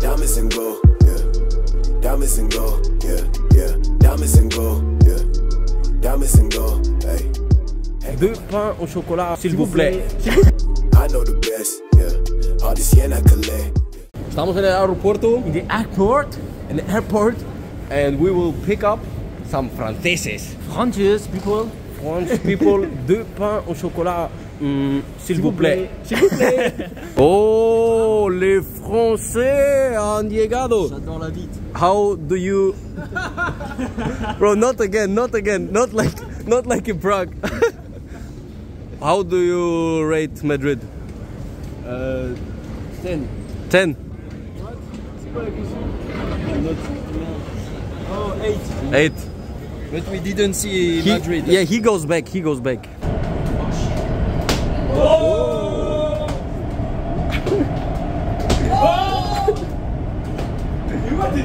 Diamonds and gold, yeah. Diamonds and gold, yeah, yeah. Diamonds and gold, yeah. Diamonds and gold, hey. Deux pains au chocolat, s'il vous plaît. I know the best, yeah. All this I collect. Estamos en el aeropuerto. In the airport, In the airport. And we will pick up some franceses. French people. French people, deux pains au chocolat, hmm, s'il vous plaît. S'il vous plaît. Oh, les Français han llegado. J'adore la bite. How do you Bro, not again, not again, not like not like in Prague. How do you rate Madrid? Euh, 10. 10, Oh, 8. 8. But we didn't see He- Madrid. Yeah, he goes back, he goes back.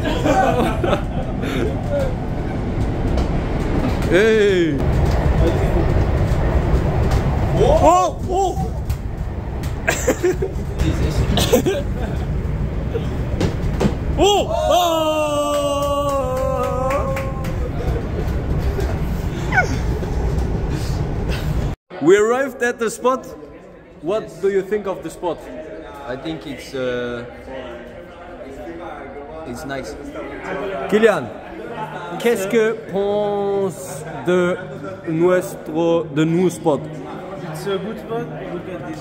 hey! Oh! Oh! oh! oh! We arrived at the spot. What do you think of the spot? I think it's uh, it's nice. Kylian, qu'est-ce que pense de nuestro de nous spot? It's a good spot. Look at this.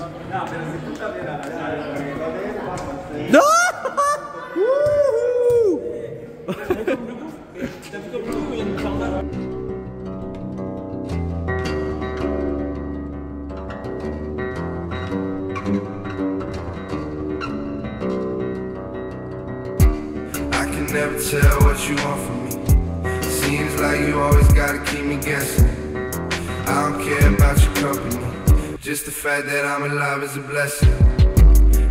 No! never tell what you want from me. Seems like you always gotta keep me guessing. I don't care about your company. Just the fact that I'm alive is a blessing.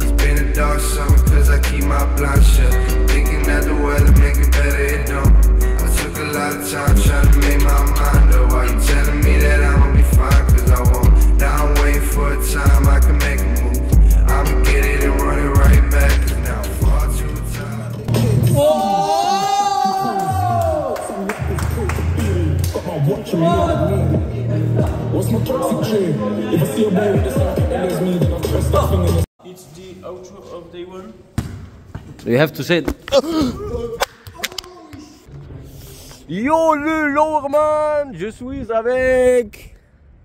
It's been a dark summer cause I keep my blind It's the outro of day one. You have to say it. Yo le Lorman, je suis avec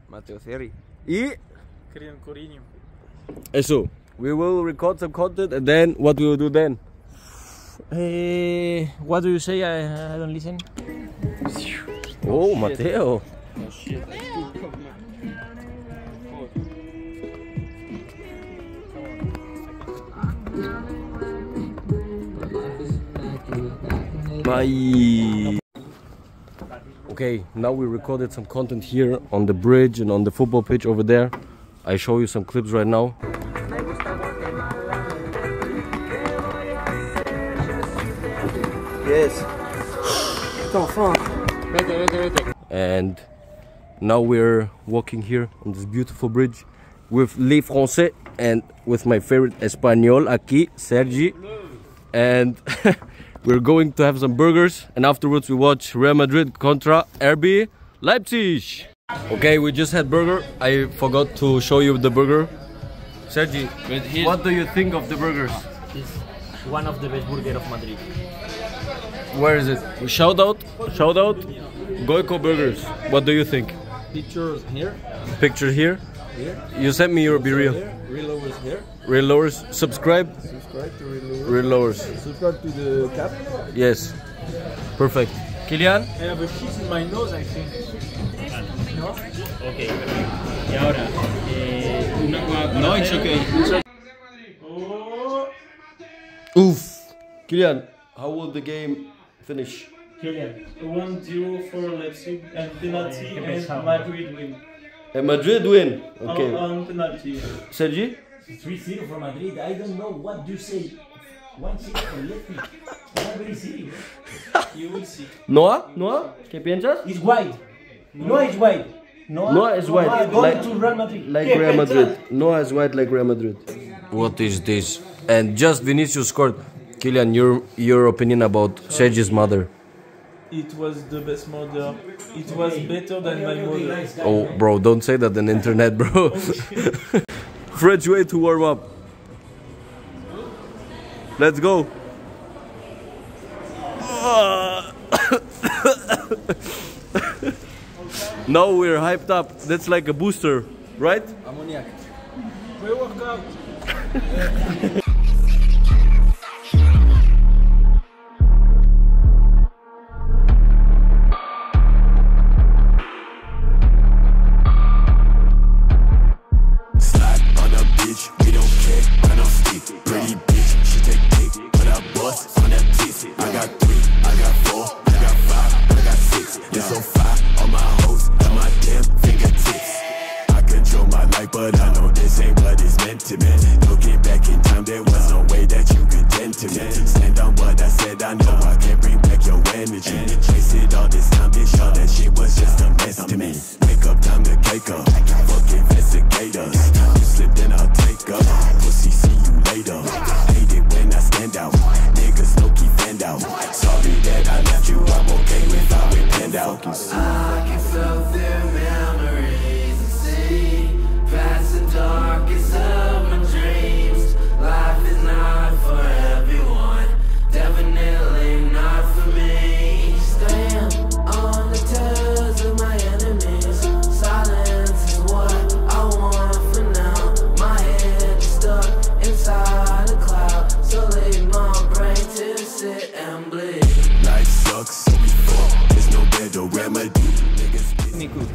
Mateo Thierry. et Korean Corinium. and so we will record some content and then what we will do then? Eh, what do you say? I, I don't listen. Oh, Mateo. Bye. Okay, now we recorded some content here on the bridge and on the football pitch over there. I show you some clips right now. Yes. and now we're walking here on this beautiful bridge with Les Français and with my favorite Espanol aquí, Sergi. And we're going to have some burgers and afterwards we watch Real Madrid contra RB Leipzig. Okay, we just had burger. I forgot to show you the burger. Sergi, what do you think of the burgers? It's one of the best burger of Madrid. Where is it? Shout out, shout out, Goiko Burgers. What do you think? Pictures here, Picture here. Here, You sent me your BeReal. here, Reallowers here. Reallowers. Subscribe. Subscribe to Reallowers. Subscribe to the cap. Yes. Perfect. Kylian? I have a kiss in my nose, I think. No? Ok, perfecto. Y ahora, eh, una Coca-Cola. No, it's okay. Oof. Kylian, how will the game finish? Kylian, 1-0 for Leipzig and penalty and pesado. Madrid win. Eh, Madrid win. On, Okay. on penalty. Sergi? 3-0 for Madrid. I don't know what you say. 1-0 for Leipzig. Very serious. You will see. Noah? Noah? ¿Qué piensas? It's white. No, it's white. Noah is white. Going Like, to Real Madrid. like Real Madrid. Noah is white like Real Madrid. What is this? And just Vinicius scored. Kylian, your your opinion about Sergi's mother? It was the best mother. It was better than my mother. Oh, bro, don't say that on internet, bro. Oh, French way to warm up. Let's go. now we're hyped up. That's like a booster, right? Slide up. Fuck investigators. You slipped and I'll take up. Pussy, see you later. Hate it when I stand out. Niggas low key fanned out. Sorry that I left you, I'm okay with how it panned out. I can feel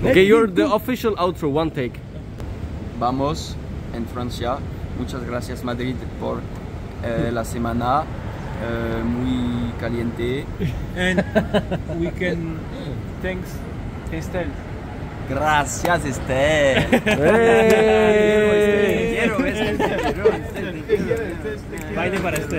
Okay, you're the official outro. One take. Vamos en Francia. Muchas gracias Madrid por eh, la semana eh, muy caliente. And we can thanks Estelle. Gracias Esther. Hey! Quiero, Esther, quiero, Esther, quiero. Baile para Estelle.